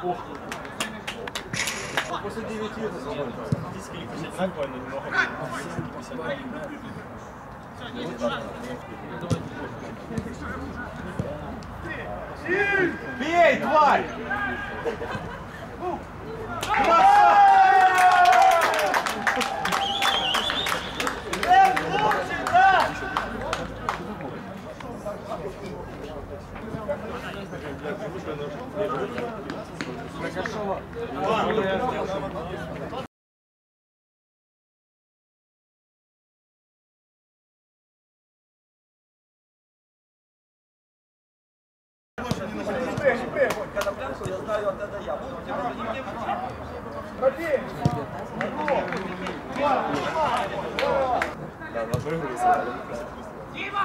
После 9 это буквально немного. Бей, тварь! Дима!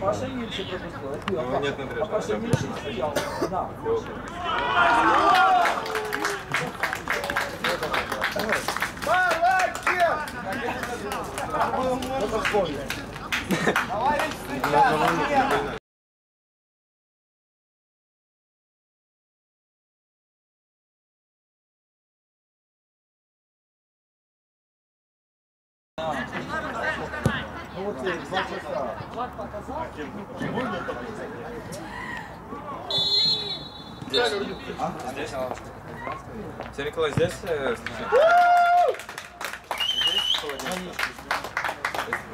Паша Ильич пропустил. Ну, нет, Андрей, А Паша Ильич стоял. Да. Ну вот э, два часа. Здесь? Сергей Николаевич, здесь? э,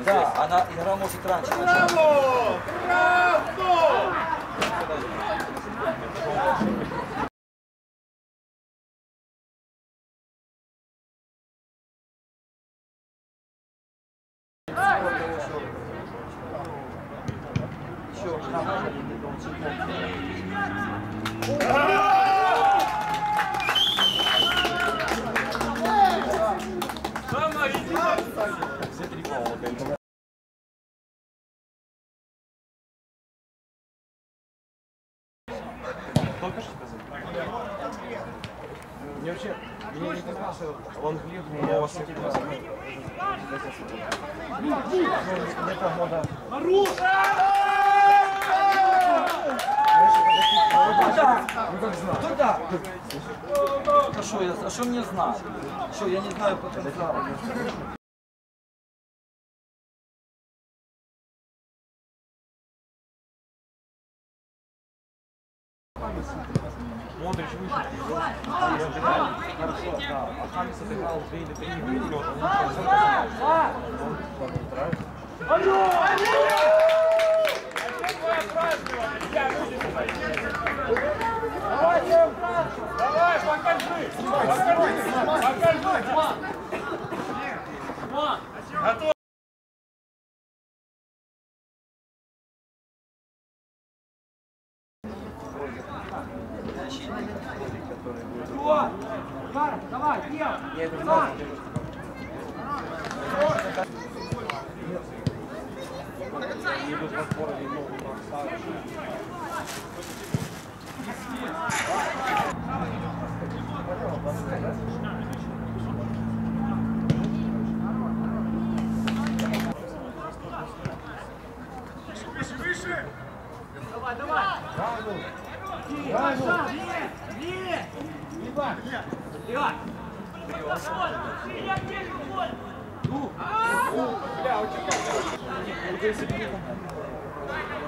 Да, она игра может раньше начаться. Еще надо Мне вообще, мне не что он глеб, но у вас не Туда! А что, я, а что мне знать? Что, я не знаю потенциала. Модрич вышел. Хорошо, да. А Хамис отыграл 2 или 3 минуты, он Давай, Готов! Удар! Давай, делай! Давай! Едут подпоры, едут подставы. Покажи! Покажи! Покажи! Готов! А этим совсем только одинаково.